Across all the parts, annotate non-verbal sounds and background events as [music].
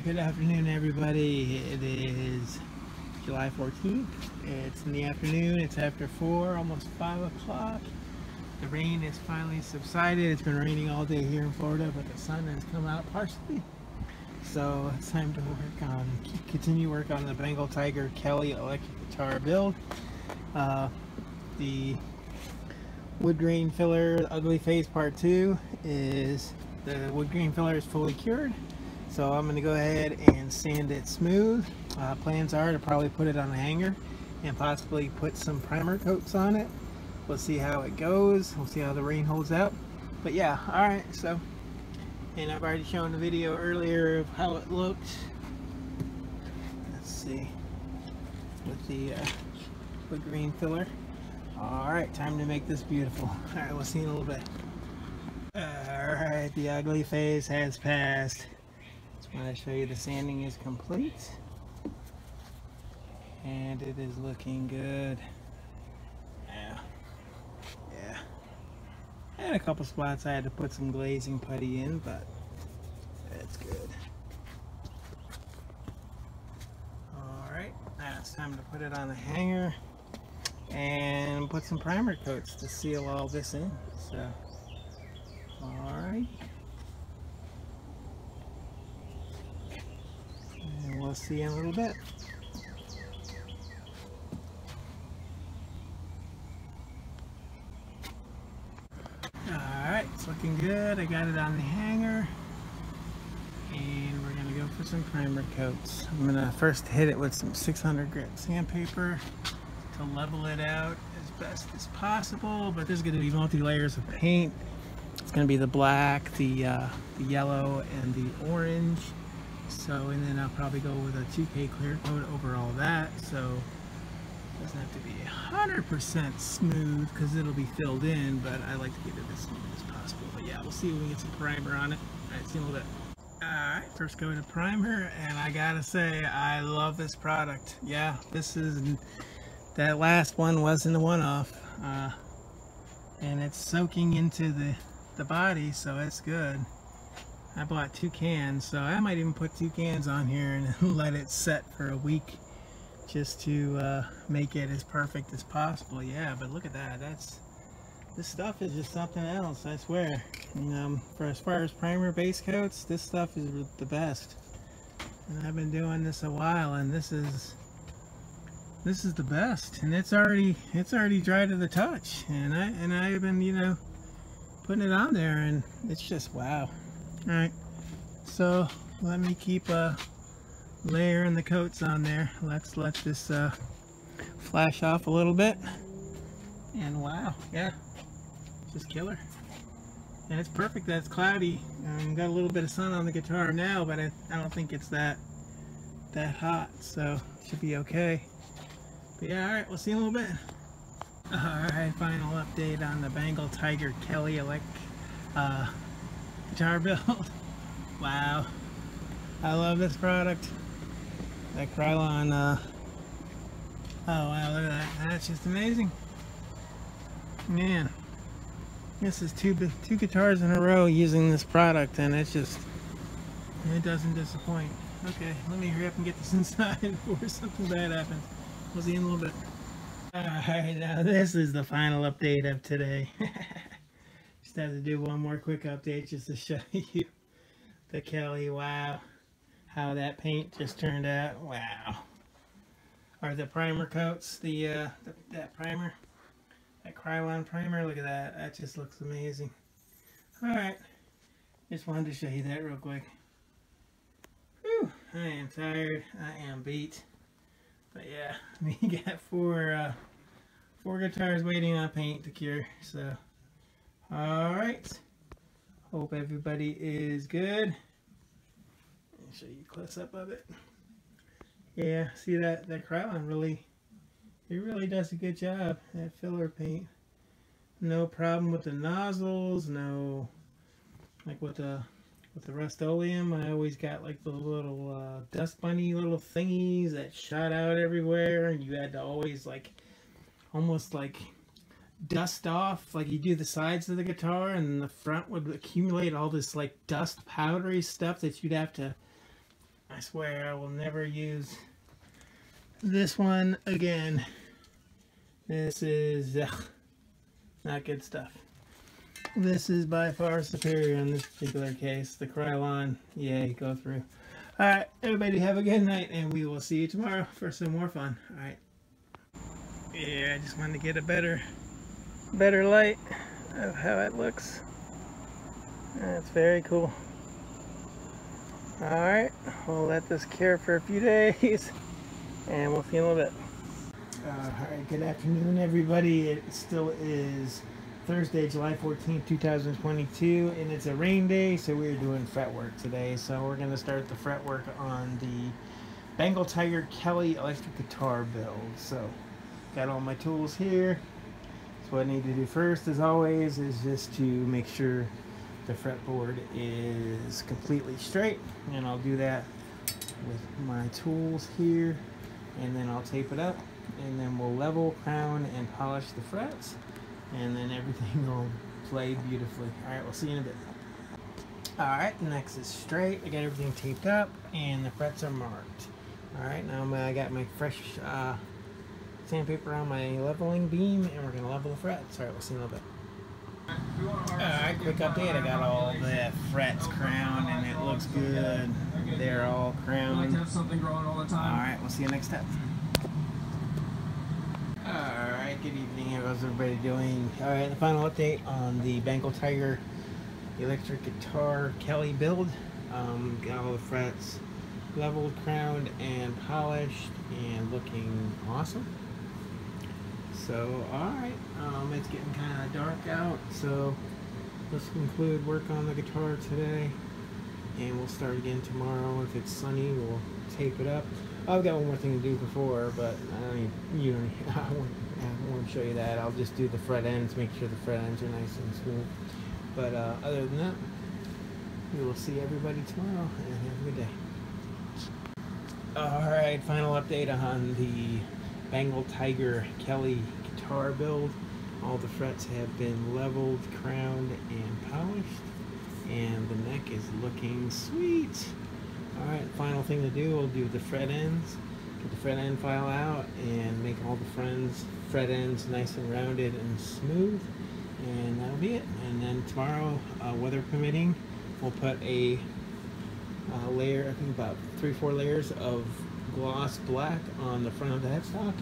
Alright, good afternoon everybody. It is July 14th. It's in the afternoon. It's after 4, almost 5 o'clock. The rain has finally subsided. It's been raining all day here in Florida, but the sun has come out partially. So it's time to work on, continue work on the Bengal Tiger Kelly electric guitar build. Uh, the wood grain filler ugly face part 2 is the wood grain filler is fully cured so I'm going to go ahead and sand it smooth. Uh, plans are to probably put it on a hanger and possibly put some primer coats on it. We'll see how it goes. We'll see how the rain holds out. But yeah, alright, so, and I've already shown the video earlier of how it looked. Let's see, with the uh, wood grain filler. Alright, time to make this beautiful. [laughs] Alright, we'll see in a little bit. Alright, the ugly phase has passed. Just want to show you the sanding is complete. And it is looking good. Yeah. Yeah. I had a couple spots I had to put some glazing putty in, but that's good. Alright, now it's time to put it on the hanger and put some primer coats to seal all this in. So, alright. We'll see in a little bit. Alright, it's looking good. I got it on the hanger. And we're going to go for some primer coats. I'm going to first hit it with some 600 grit sandpaper to level it out as best as possible. But there's going to be multi-layers of paint. It's going to be the black, the, uh, the yellow, and the. So, and then I'll probably go with a 2K clear coat over all that. So, it doesn't have to be 100% smooth because it'll be filled in, but I like to get it as smooth as possible. But yeah, we'll see when we get some primer on it. Alright, see a little bit. Alright, first go to primer, and I gotta say, I love this product. Yeah, this is, that last one wasn't a one-off. Uh, and it's soaking into the, the body, so it's good. I bought two cans, so I might even put two cans on here and [laughs] let it set for a week just to uh, make it as perfect as possible. Yeah, but look at that. That's This stuff is just something else, I swear. And, um, for as far as primer base coats, this stuff is the best. And I've been doing this a while, and this is this is the best. And it's already it's already dry to the touch. And I and I've been you know putting it on there, and it's just wow. Alright, so let me keep uh, layering the coats on there. Let's let this uh, flash off a little bit. And wow, yeah, just killer. And it's perfect that it's cloudy. Um, got a little bit of sun on the guitar now, but I, I don't think it's that that hot, so should be okay. But yeah, alright, we'll see in a little bit. Alright, final update on the Bengal Tiger Kelly Elect uh, guitar build. [laughs] wow. I love this product. That Krylon, uh, oh wow, look at that. That's just amazing. Man, this is two, two guitars in a row using this product and it's just, it doesn't disappoint. Okay, let me hurry up and get this [laughs] inside before something bad happens. We'll see in a little bit. Alright, now this is the final update of today. [laughs] Have to do one more quick update just to [laughs] show you the Kelly. Wow. How that paint just turned out. Wow. Or the primer coats. The, uh, the, that primer. That Krylon primer. Look at that. That just looks amazing. Alright. Just wanted to show you that real quick. Whew. I am tired. I am beat. But yeah, [laughs] we got four, uh, four guitars waiting on paint to cure. So. Alright. Hope everybody is good. Show you a close up of it. Yeah, see that, that Krylon really, it really does a good job, that filler paint. No problem with the nozzles, no, like with the, with the Rust-Oleum, I always got like the little uh, dust bunny little thingies that shot out everywhere, and you had to always like, almost like dust off like you do the sides of the guitar and the front would accumulate all this like dust powdery stuff that you'd have to I swear I will never use this one again. This is ugh, not good stuff. This is by far superior in this particular case. The Krylon, yay, go through. Alright, everybody have a good night, and we will see you tomorrow for some more fun. Alright. Yeah, I just wanted to get a better, better light of how it looks. That's very cool. Alright, we'll let this cure for a few days, [laughs] and we'll see in a little bit. Uh, Alright, good afternoon everybody. It still is Thursday, July 14th, 2022, and it's a rain day, so we're doing fretwork today. So we're going to start the fretwork on the Bengal Tiger Kelly electric guitar build. So, got all my tools here. What I need to do first, as always, is just to make sure the fretboard is completely straight, and I'll do that with my tools here, and then I'll tape it up, and then we'll level, crown, and polish the frets and then everything [laughs] will play beautifully. Alright, we'll see you in a bit. Alright, next is straight. I got everything taped up and the frets are marked. Alright, now I got my fresh uh, sandpaper on my leveling beam and we're going to level the frets. Alright, we'll see you in a little bit. Alright, quick update. I got all the frets crowned and it looks good. They're all crowned. Alright, we'll see you next time. Alright, good evening. How's everybody doing? Alright, the final update on the Bengal Tiger electric guitar Kelly build. Um, got all the frets leveled, crowned, and polished, and looking awesome. So, alright, um, it's getting kind of dark out, so let's conclude work on the guitar today, and we'll start again tomorrow. If it's sunny, we'll tape it up. I've got one more thing to do before, but I don't need, you don't, [laughs] I won't, I won't show you that. I'll just do the fret ends, make sure the fret ends are nice and smooth. But uh, other than that, we will see everybody tomorrow, and have a good day. Alright, final update on the Bengal Tiger Kelly guitar build. All the frets have been leveled, crowned, and polished. And the neck is looking sweet. Alright, final thing to do, we'll do the fret ends. Get the fret end file out and make all the friends fret ends nice and rounded and smooth. And that'll be it. And then tomorrow, uh, weather permitting, we'll put a uh, layer, I think about three, four layers of gloss black on the front of the headstock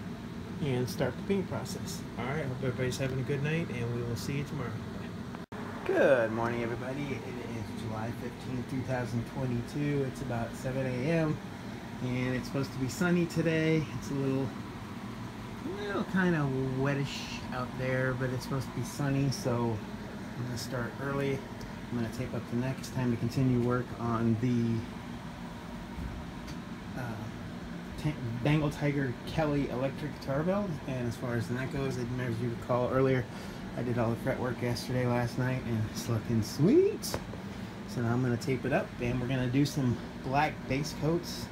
and start the paint process. Alright, hope everybody's having a good night and we will see you tomorrow. Good morning everybody. It is July 15, 2022. It's about 7 a.m. and it's supposed to be sunny today. It's a little, little kind of wettish out there, but it's supposed to be sunny, so I'm going to start early. I'm going to tape up the next time to continue work on the uh, Bengal Tiger Kelly electric guitar belt. And as far as that goes, as you recall earlier, I did all the fretwork yesterday, last night, and it's looking sweet. So now I'm going to tape it up, and we're going to do some black base coats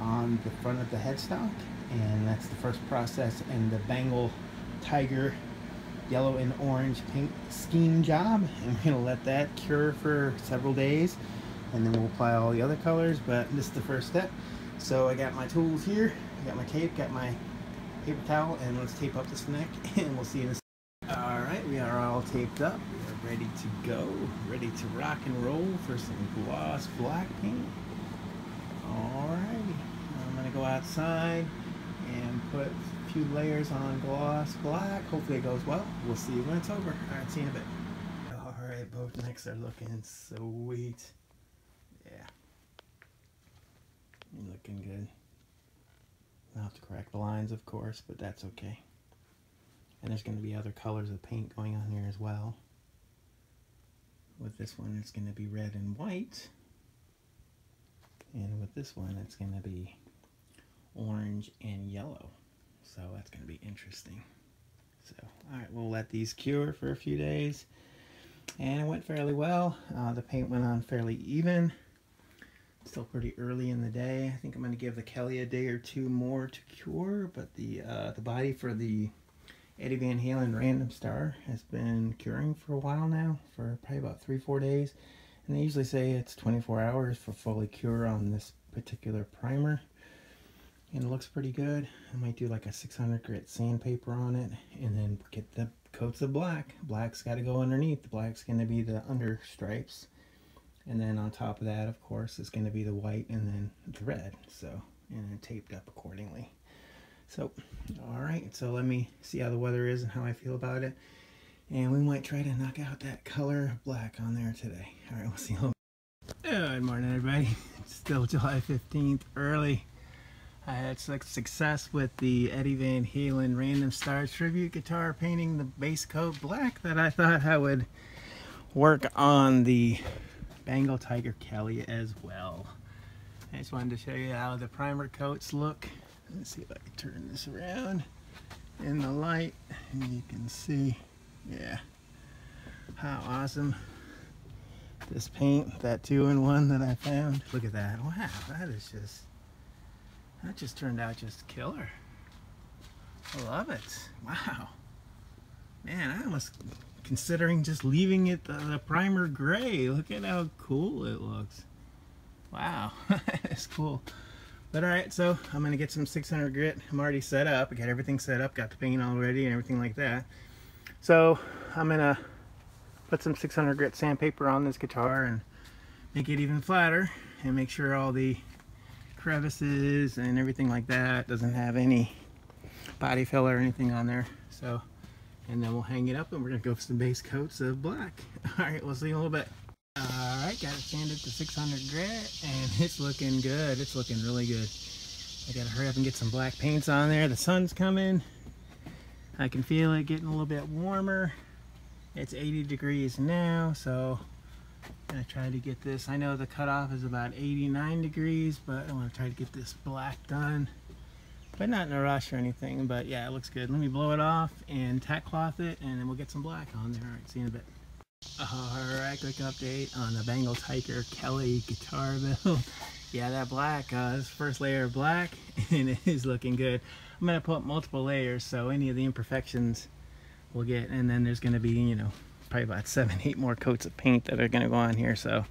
on the front of the headstock. And that's the first process in the Bengal Tiger yellow and orange paint scheme job. And we're going to let that cure for several days. And then we'll apply all the other colors, but this is the first step. So I got my tools here, got my tape, got my paper towel, and let's tape up this neck, [laughs] and we'll see you in a second. Alright, we are all taped up. We are ready to go. Ready to rock and roll for some gloss black paint. Alright, I'm going to go outside and put a few layers on gloss black. Hopefully it goes well. We'll see you when it's over. Alright, see you in a bit. Alright, both necks are looking sweet. Yeah. Looking good. I'll have to correct the lines, of course, but that's okay. And there's going to be other colors of paint going on here as well. With this one, it's going to be red and white. And with this one, it's going to be orange and yellow. So that's going to be interesting. So, alright, we'll let these cure for a few days. And it went fairly well. Uh, the paint went on fairly even. Still pretty early in the day. I think I'm going to give the Kelly a day or two more to cure. But the, uh, the body for the Eddie Van Halen Random Star has been curing for a while now, for probably about three, four days. And they usually say it's 24 hours for fully cure on this particular primer. And it looks pretty good. I might do like a 600 grit sandpaper on it and then get the coats of black. Black's got to go underneath. The black's going to be the under stripes. And then on top of that, of course, is going to be the white and then the red. So, and then taped up accordingly. So, all right. So let me see how the weather is and how I feel about it. And we might try to knock out that color black on there today. All right, we'll see you. Good morning, everybody. It's still July 15th, early. I had success with the Eddie Van Halen Random Stars tribute guitar painting the base coat black that I thought I would work on the Bengal Tiger Kelly as well. I just wanted to show you how the primer coats look. Let's see if I can turn this around in the light and you can see yeah how awesome this paint that two-in-one that I found. Look at that. Wow that is just that just turned out just killer. I love it. Wow. Man I almost considering just leaving it the, the primer gray. Look at how cool it looks. Wow [laughs] it's cool. But alright so I'm gonna get some 600 grit. I'm already set up. I got everything set up got the paint all ready and everything like that. So I'm gonna put some 600 grit sandpaper on this guitar and make it even flatter and make sure all the crevices and everything like that doesn't have any body filler or anything on there. So, and then we'll hang it up and we're gonna go for some base coats of black. [laughs] All right, we'll see you in a little bit. All right, got it sanded to 600 grit and [laughs] it's looking good. It's looking really good. I gotta hurry up and get some black paints on there. The sun's coming. I can feel it getting a little bit warmer. It's 80 degrees now, so I'm gonna try to get this. I know the cutoff is about 89 degrees, but I wanna try to get this black done. But not in a rush or anything, but yeah, it looks good. Let me blow it off and tack cloth it, and then we'll get some black on there. All right, see you in a bit. All right, quick update on the Bengal Tiger Kelly guitar [laughs] build. yeah, that black, uh, this first layer of black, [laughs] and it is looking good. I'm to put multiple layers so any of the imperfections we'll get and then there's to be you know probably about seven eight more coats of paint that are to go on here so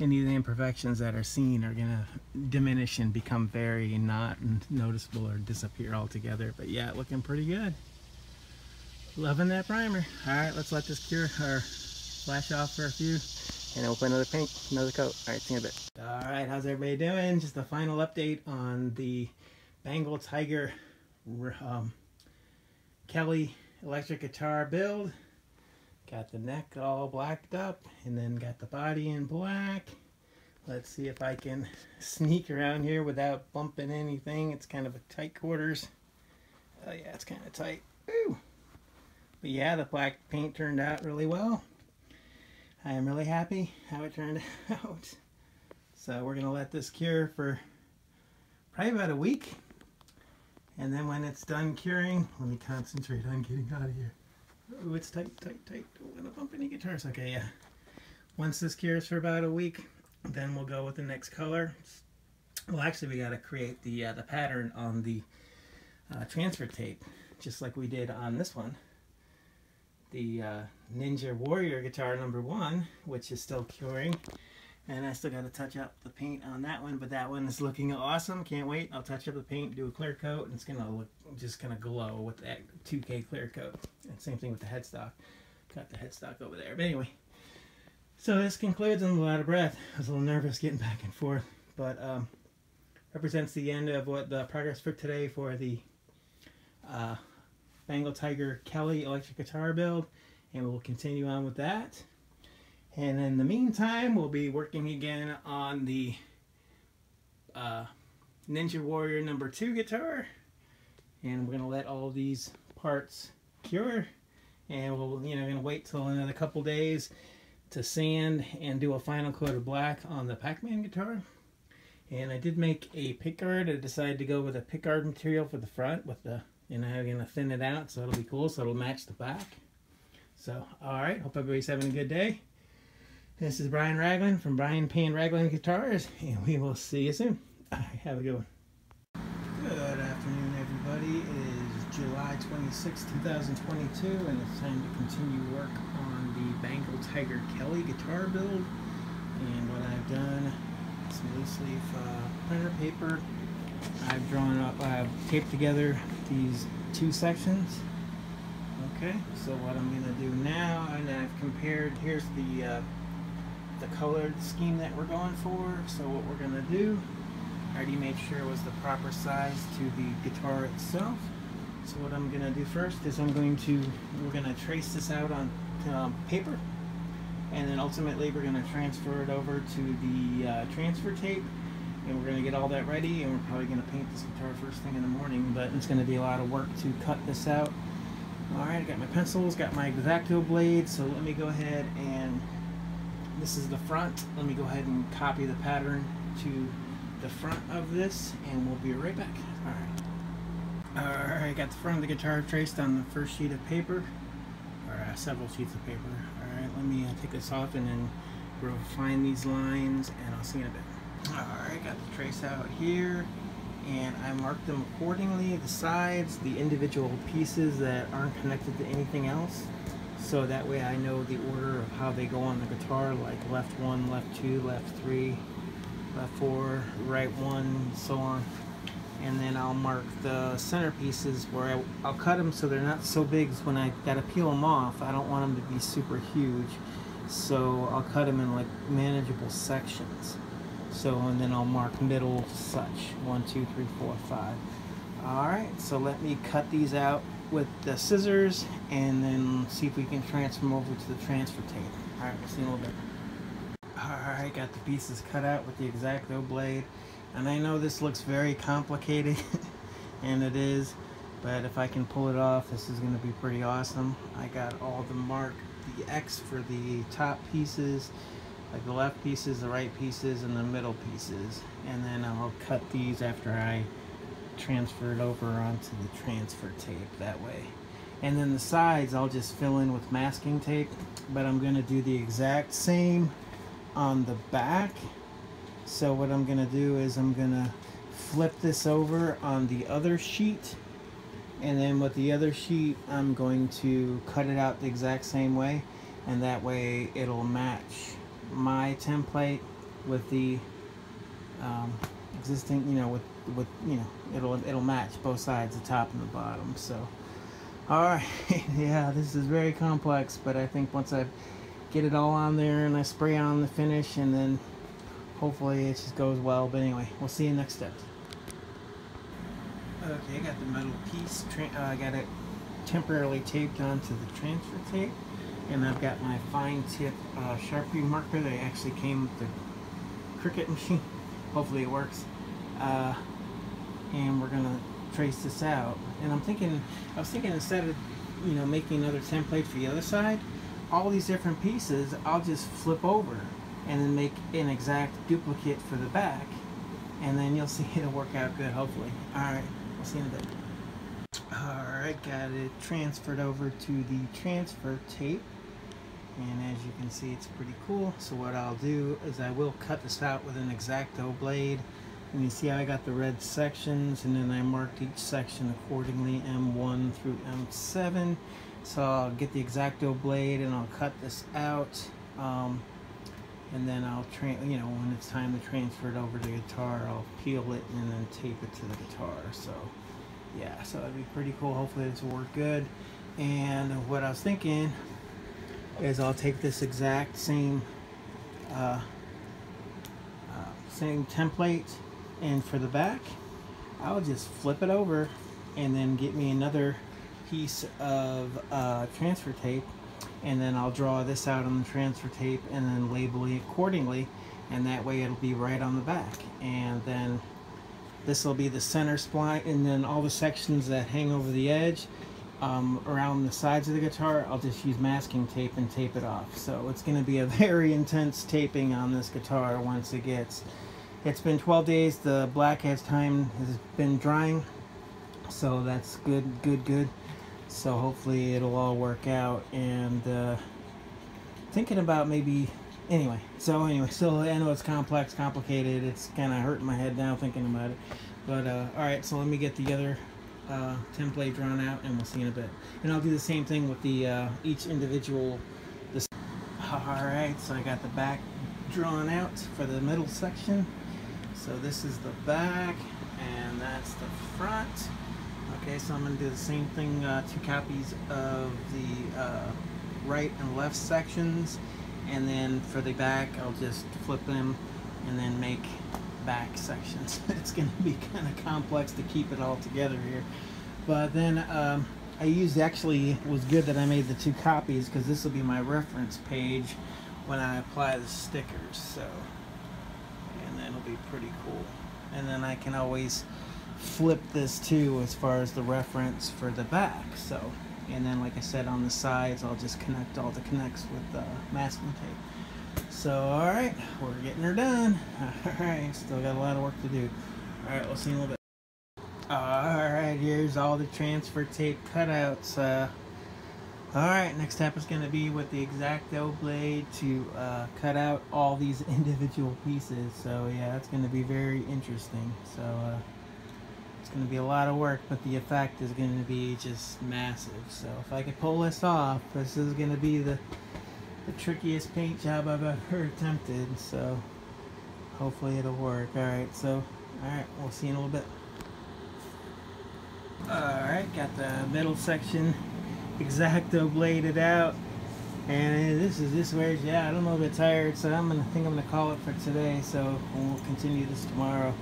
any of the imperfections that are seen are to diminish and become very not noticeable or disappear altogether. But yeah looking pretty good. Loving that primer. All right let's let this cure or flash off for a few. And then we'll put another paint another coat. All right see you in a bit. All right how's everybody doing? Just a final update on the bengal tiger um, Kelly electric guitar build. Got the neck all blacked up and then got the body in black. Let's see if I can [laughs] sneak around here without bumping anything. It's kind of a tight quarters. Oh yeah, it's kind of tight. Ooh. But yeah, the black paint turned out really well. I am really happy how it turned [laughs] out. So we're going to let this cure for probably about a week. And then when it's done curing, let me concentrate on getting out of here. Oh, it's tight, tight, tight. Don't want to bump any guitars. Okay, yeah. Once this cures for about a week, then we'll go with the next color. Well, actually, we got to create the uh, the pattern on the uh, transfer tape, just like we did on this one. The uh, Ninja Warrior guitar number one, which is still curing. And I still got to touch up the paint on that one, but that one is looking awesome. Can't wait. I'll touch up the paint, do a clear coat, and it's going to look just going to glow with that 2K clear coat. And same thing with the headstock. Got the headstock over there. But anyway, so this concludes. I'm a little out of breath. I was a little nervous getting back and forth, but um, represents the end of what the progress for today for the uh, Bengal Tiger Kelly electric guitar build, and we'll continue on with that. And in the meantime, we'll be working again on the uh, Ninja Warrior number two guitar. And we're gonna let all these parts cure. And we'll, you know, gonna wait till another couple days to sand and do a final coat of black on the Pac-Man guitar. And I did make a pickguard. I decided to go with a pickguard material for the front with the, and I'm gonna thin it out so it'll be cool, so it'll match the back. So, all right, hope everybody's having a good day. This is Brian Ragland from Brian Pan Ragland Guitars, and we will see you soon. have a good one. Good afternoon, everybody. It is July 26, 2022, and it's time to continue work on the Bengal Tiger Kelly guitar build. And what I've done, some loose leaf uh, printer paper. I've drawn up, I've taped together these two sections. Okay, so what I'm gonna do now, and I've compared, here's the, uh, the colored scheme that we're going for. So what we're gonna do, I already made sure it was the proper size to the guitar itself. So what I'm gonna do first is I'm going to, we're gonna trace this out on um, paper and then ultimately we're going to transfer it over to the uh, transfer tape and we're going to get all that ready and we're probably going to paint this guitar first thing in the morning but it's going to be a lot of work to cut this out alright I got my pencils got my X-Acto blade so let me go ahead and this is the front. Let me go ahead and copy the pattern to the front of this and we'll be right back. Alright alright got the front of the guitar traced on the first sheet of paper. Or uh, several sheets of paper. Alright, let me uh, take this off and then refine these lines and I'll see you in a bit. Alright, got the trace out here. And I marked them accordingly, the sides, the individual pieces that aren't connected to anything else. So that way I know the order of how they go on the guitar, like left one, left two, left three, left four, right one, so on. And then I'll mark the center pieces where I, will cut them so they're not so big when I gotta peel them off I don't want them to be super huge. So I'll cut them in like manageable sections. So and then I'll mark middle such one two three four five. Alright so let me cut these out with the scissors and then see if we can transfer them over to the transfer tape alright we'll see in a little bit alright got the pieces cut out with the X-Acto blade and I know this looks very complicated, [laughs] and it is, but if I can pull it off, this is going to be pretty awesome. I got all the mark, the X for the top pieces, like the left pieces, the right pieces, and the middle pieces. And then I'll cut these after I transfer it over onto the transfer tape that way. And then the sides I'll just fill in with masking tape, but I'm going to do the exact same on the back so what I'm going to do is I'm going to flip this over on the other sheet. And then with the other sheet, I'm going to cut it out the exact same way. And that way it'll match my template with the um, existing, you know, with, with, you know, it'll, it'll match both sides, the top and the bottom. So, all right. [laughs] yeah, this is very complex, but I think once I get it all on there and I spray on the finish and then hopefully it just goes well. But anyway, we'll see you next step. Okay, I got the metal piece. Uh, I got it temporarily taped onto the transfer tape. And I've got my fine tip uh, Sharpie marker that actually came with the Cricut [laughs] machine. Hopefully it works. Uh, and we're gonna trace this out. And I'm thinking, I was thinking instead of, you know, making another template for the other side, all these different pieces, I'll just flip over and then make an exact duplicate for the back and then you'll [laughs] see it'll work out good hopefully. Alright we'll see in a bit. Alright got it transferred over to the transfer tape. And as you can see it's pretty cool. So what I'll do is I will cut this out with an X-Acto blade and you see how I got the red sections and then I marked each section accordingly M1 through M7 so I'll get the X-Acto blade and I'll cut this out um, and then I'll you know when it's time to transfer it over to the guitar I'll peel it and then tape it to the guitar. So yeah so that'd be pretty cool. Hopefully this will work good. And what I was thinking is I'll take this exact same uh, uh, same template and for the back I'll just flip it over and then get me another piece of uh, transfer tape. And then I'll draw this out on the transfer tape and then label it accordingly. And that way it'll be right on the back. And then this will be the center spline. And then all the sections that hang over the edge um, around the sides of the guitar I'll just use masking tape and tape it off. So it's going to be a [laughs] very intense taping on this guitar once it gets it's been 12 days. The black has time has been drying. So that's good good good. So hopefully it'll all work out and uh, thinking about maybe anyway. So anyway so I know it's complex complicated. It's kind of hurting my head now thinking about it. But uh, all right so let me get the other uh, template drawn out and we'll see in a bit. And I'll do the same thing with the uh, each individual. All right so I got the back drawn out for the middle section So this is the back and that's the front. Okay, so I'm to do the same thing, uh, two copies of the uh, right and left sections. And then for the back, I'll just flip them and then make back sections. [laughs] it's going to be kind of complex to keep it all together here. But then um, I used, actually, was good that I made the two copies because this will be my reference page when I apply the stickers. So, be pretty cool. And then I can always flip this too as far as the reference for the back. So, and then like I said on the sides, I'll just connect all the connects with uh, masking tape. So, all right, we're getting her done. [laughs] All right, still got a lot of work to do. All right, we'll see you in a little bit. All right, here's all the transfer tape cutouts. Uh, Alright, next step is going to be with the X-Acto blade to uh, cut out all these [laughs] individual pieces. So yeah, that's going to be very interesting. So uh, it's going to be a lot of work, but the effect is going to be just massive. So if I could pull this off, this is going to be the, the trickiest paint job I've ever [laughs] attempted. So hopefully it'll work. Alright, so alright, we'll see in a little bit. Alright, got the middle section X-Acto bladed out. And this is this wears yeah I don't know if it's tired so I'm gonna think I'm gonna call it for today. So we'll continue this tomorrow.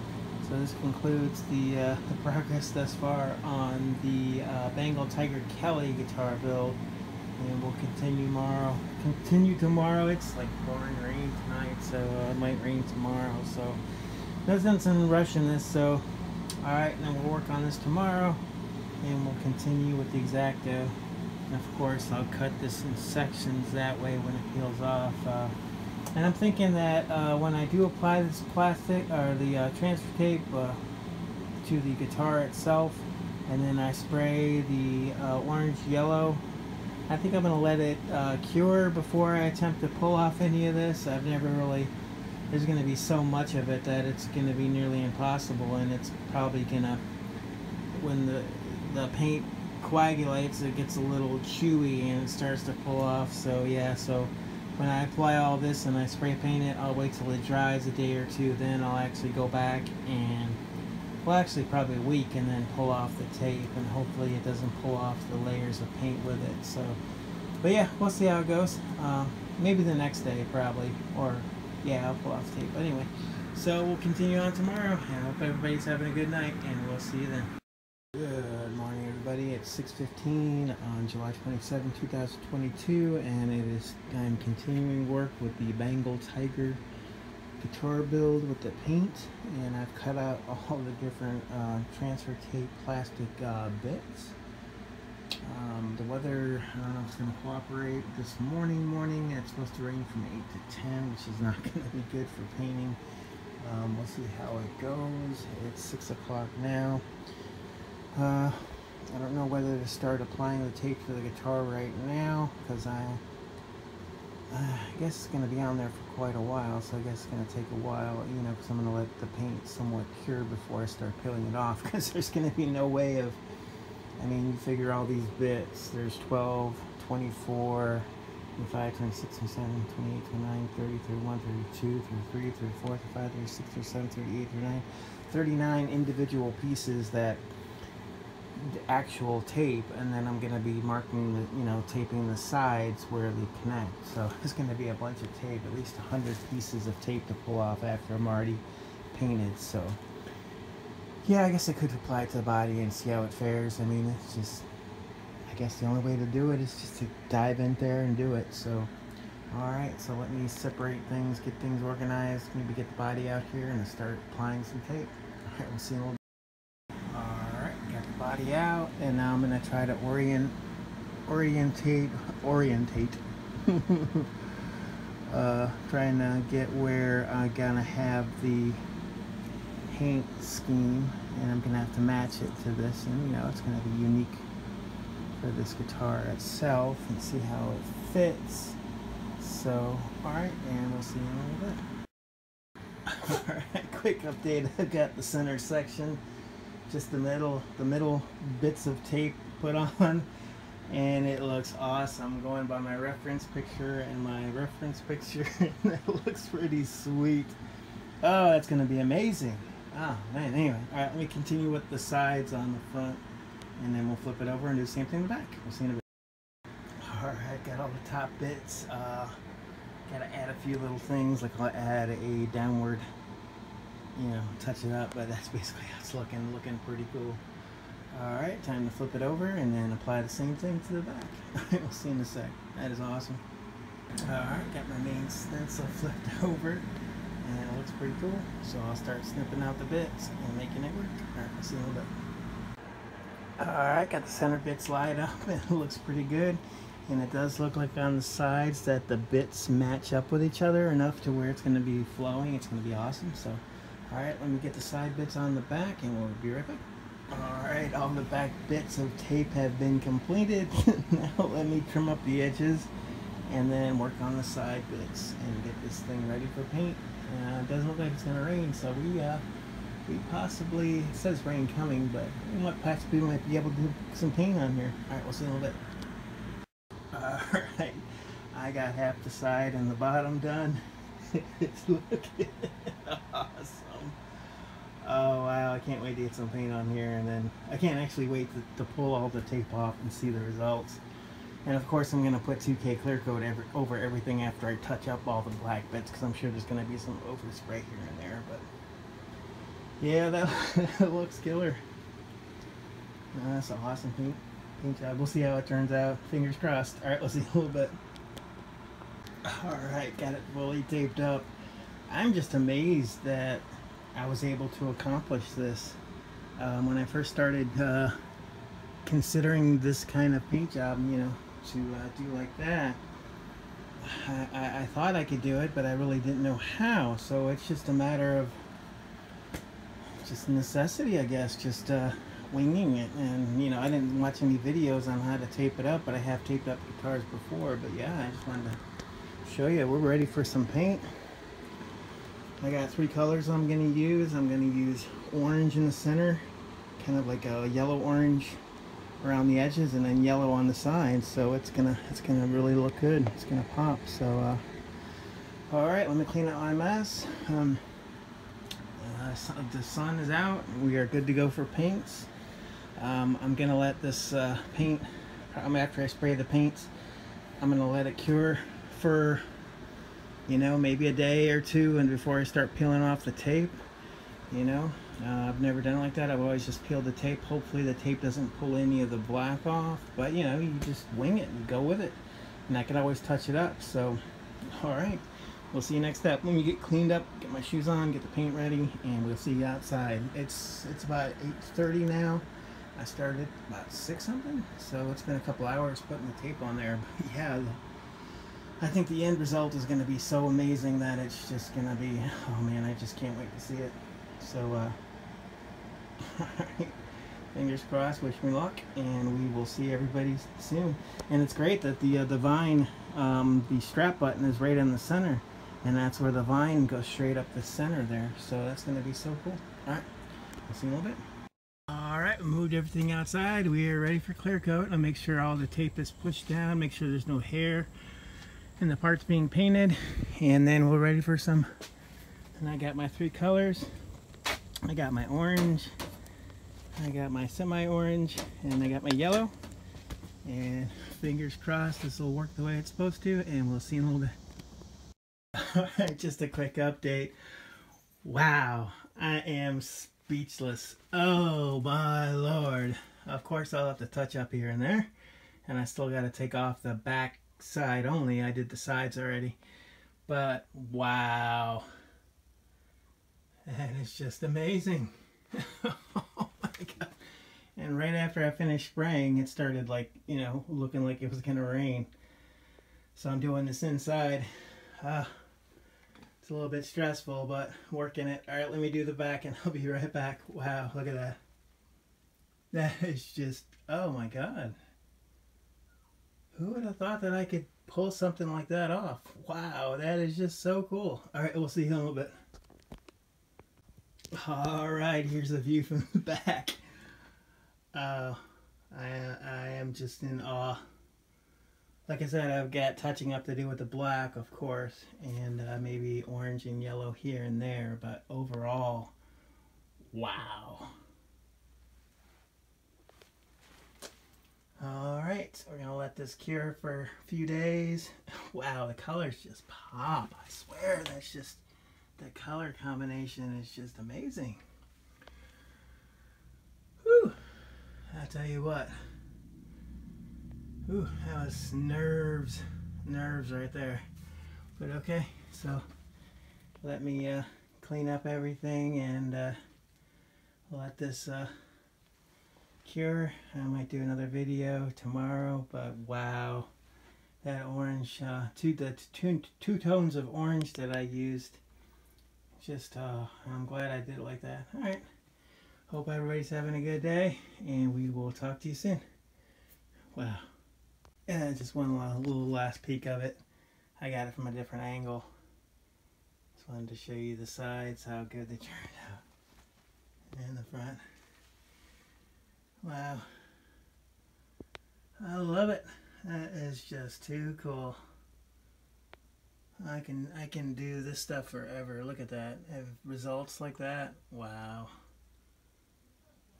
So this concludes the, uh, the [laughs] progress thus far on the uh, Bengal Tiger Kelly guitar build. And we'll continue tomorrow. Continue tomorrow. It's like pouring rain tonight so uh, it might rain tomorrow. So no sense in rushing this so alright then we'll work on this tomorrow. And we'll continue with the X-Acto and of course I'll cut this in sections that way when it peels off uh, and I'm thinking that uh, when I do apply this plastic or the uh, transfer tape uh, to the guitar itself and then I spray the uh, orange yellow I think I'm going to let it uh, cure before I attempt to pull off any of this. I've never really there's going to be so much of it that it's going to be nearly impossible and it's probably going to when the the paint coagulates, it gets a little chewy and it starts to pull off. So yeah, so when I apply all this and I spray paint it, I'll wait till it dries a day or two. Then I'll actually go back and, well actually probably a week and then pull off the tape and hopefully it doesn't pull off the layers of paint with it. So, but yeah, we'll see how it goes. Uh, maybe the next day probably, or yeah, I'll pull off the tape. But anyway, so we'll continue on tomorrow. I hope everybody's having a good night and we'll see you then. Morning, everybody. It's 6:15 on July 27, 2022, and it is I'm continuing work with the Bengal Tiger guitar build with the paint, and I've cut out [laughs] all the different uh, transfer tape plastic uh, bits. Um, the weather, I don't know if it's going to cooperate this morning. Morning, it's supposed to rain from 8 to 10, which is not [laughs] going to be good for painting. Um, we'll see how it goes. It's 6 o'clock now. Uh, I don't know whether to start applying the tape to the guitar right now because I, uh, I guess it's going to be on there for quite a while so I guess it's going to take a while you know because I'm going to let the paint somewhat cure before I start peeling it off [laughs] because there's going to be no way of I mean you figure all these bits there's 12 24 25, 26, 27, 28, 29, 30, 31, 32, 33, 34, 35, 36, 37, 38, 39, 39 individual pieces that the actual tape and then I'm gonna be marking the you know taping the sides where they connect. So [laughs] it's gonna be a bunch of tape at least a 100 pieces of tape to pull off after I'm already painted so. Yeah I guess I could apply it to the body and see how it fares. I mean it's just I guess the only way to do it is just to dive in there and do it so. Alright so let me separate things get things organized maybe get the body out here and start applying some tape. Alright we'll see little body out and now I'm gonna try to orient orientate orientate. [laughs] Uh, trying to get where I'm gonna have the paint scheme and I'm gonna have to match it to this and you know it's gonna be unique for this guitar itself and see how it fits. So alright and we'll see you in a little bit. [laughs] Alright quick update I've got the center section just the middle the middle bits of tape put [laughs] on and it looks awesome going by my reference picture and my reference picture [laughs] it looks pretty sweet Oh, that's to be amazing. Oh, man. Anyway, all right, let me continue with the sides on the front, and then we'll flip it over and do the same thing in the back. We'll see in a bit. All right, got all the top bits. Uh, got to add a few little things, like I'll add a downward, you know, touch it up, but that's [laughs] basically how it's looking. Looking pretty cool. All right, time to flip it over and then apply the same thing to the back. [laughs] we'll see in a sec. That is awesome. All right, got my main stencil [laughs] flipped over and it looks pretty cool. So I'll start snipping out the bits and making it work. All right, we'll see in a little bit. All right, got the center bits lined up. It looks pretty good. And it does look like on the sides that the bits match up with each other enough to where it's going to be flowing. It's going to be awesome. So, all right, let me get the side bits on the back and we'll be right back. Alright, all the back bits of tape have been completed. [laughs] now let me trim up the edges and then work on the side bits and get this thing ready for paint. Uh, it doesn't look like it's going to rain, so we uh, we possibly, it says rain coming, but we might possibly might be able to do some paint on here. Alright, we'll see in a little bit. Alright, I got half the side and the bottom done. [laughs] it's looking. [laughs] Oh wow, I can't wait to get some paint on here and then I can't actually wait to, to pull all the tape off and see the results. And of course I'm going to put 2K clear coat every, over everything after I touch up all the black bits because I'm sure there's going to be some overspray here and there. But yeah, that, [laughs] that looks killer. Uh, that's an awesome paint, paint job. We'll see how it turns out. Fingers crossed. Alright, let's see a little bit. Alright, got it fully taped up. I'm just amazed that I was able to accomplish this. Um, when I first started uh, considering this kind of paint job, you know, to uh, do like that, I, I, thought I could do it, but I really didn't know how. So it's just a matter of just necessity, I guess, just uh, winging it. And, you know, I didn't watch any videos on how to tape it up, but I have taped up guitars before. But yeah, I just wanted to show you. We're ready for some paint. I got three colors I'm going to use. I'm going to use orange in the center, kind of like a yellow orange around the edges and then yellow on the sides. So it's going to it's gonna really look good. It's going to pop. So, uh, all right, let me clean up my mess. Um, uh, the sun is out. We are good to go for paints. Um, I'm going to let this uh, paint, um, after I spray the paints, I'm going to let it cure for you know, maybe a day or two and before I start peeling off the tape, you know. Uh, I've never done it like that. I've always just peeled the tape. Hopefully the tape doesn't pull any of the black off, but you know, you just wing it and go with it. And I can always touch it up. So, all right, we'll see you next step. Let me get cleaned up, get my shoes on, get the paint ready, and we'll see you outside. It's it's about 8.30 now. I started about 6 something, so it's been a couple hours putting the tape on there. [laughs] But yeah, I think the end result is going to be so amazing that it's just going to be, oh man, I just can't wait to see it. So, uh, [laughs] fingers crossed, wish me luck, and we will see everybody soon. And it's great that the, uh, the vine, um, the strap button is right in the center, and that's where the vine goes straight up the center there. So that's going to be so cool. All right, we'll see you in a little bit. All right, we moved everything outside. We are ready for clear coat. I'll make sure all the tape is pushed down, make sure there's no hair and the parts being painted and then we're ready for some and I got my three colors. I got my orange I got my semi-orange and I got my yellow. And fingers crossed this will work the way it's supposed to and we'll see in a little bit. [laughs] Just a quick update. Wow I am speechless. Oh my lord. Of course I'll have to touch up here and there and I still got to take off the back side only. I did the sides already. But wow. That is just amazing. [laughs] oh my god. And right after I finished spraying, it started like, you know, looking like it was going to rain. So I'm doing this inside. Uh, it's a little bit stressful, but working it. All right, let me do the back and [laughs] I'll be right back. Wow, look at that. That is just, oh my God. Who would have thought that I could pull something like that off? Wow, that is just so cool. All right, we'll see you in a little bit. All right, here's a view from the [laughs] back. Uh, I, I am just in awe like I said, I've got touching up to do with the black, of course, and uh, maybe orange and yellow here and there, but overall, wow. All right, so we're gonna let this cure for a few days. [laughs] Wow, the colors just pop. I swear, that's just, the color combination is just amazing. Whew, I tell you what. Ooh, that was nerves, nerves right there. But okay, so let me uh, clean up everything and uh, let this uh, cure. I might do another video tomorrow, but wow, that orange, uh, two, the two, two tones of orange that I used, just, uh, I'm glad I did it like that. All right, hope everybody's having a good day, and we will talk to you soon. Wow. And just one little last peek of it. I got it from a different angle. Just wanted to show you the sides, how good they turned out. And the front. Wow. I love it. That is just too cool. I can I can do this stuff forever. Look at that. Have results like that. Wow.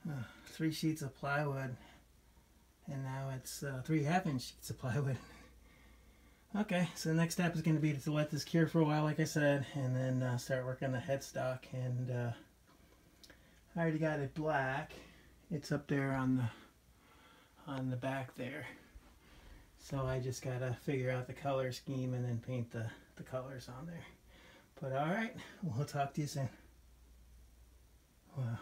Uh, three sheets of plywood and now it's uh, three half inch sheets of plywood. [laughs] okay, so the next step is going to be to let this cure for a while, like I said, and then uh, start working on the headstock. And uh, I already got it black. It's up there on the on the back there. So I just gotta figure out the color scheme and then paint the, the colors on there. But alright, we'll talk to you soon. Wow.